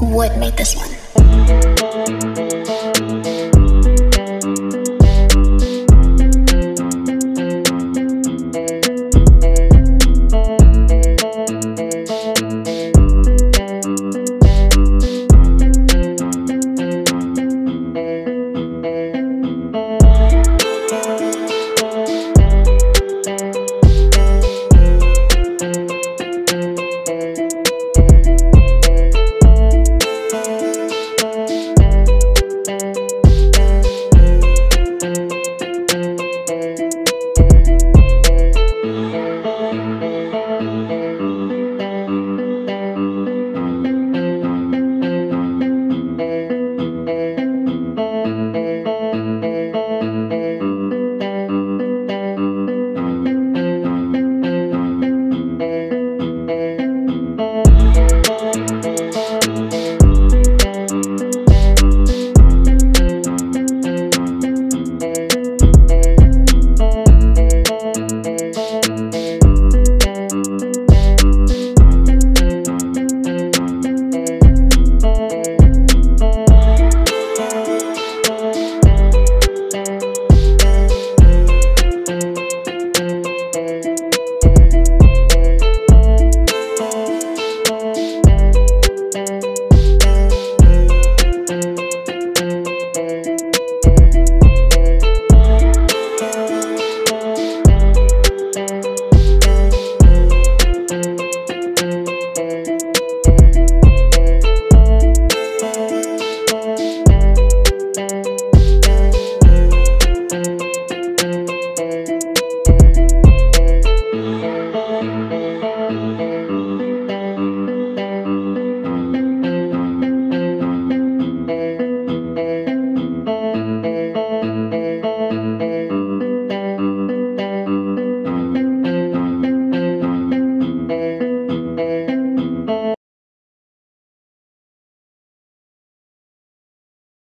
What made this one?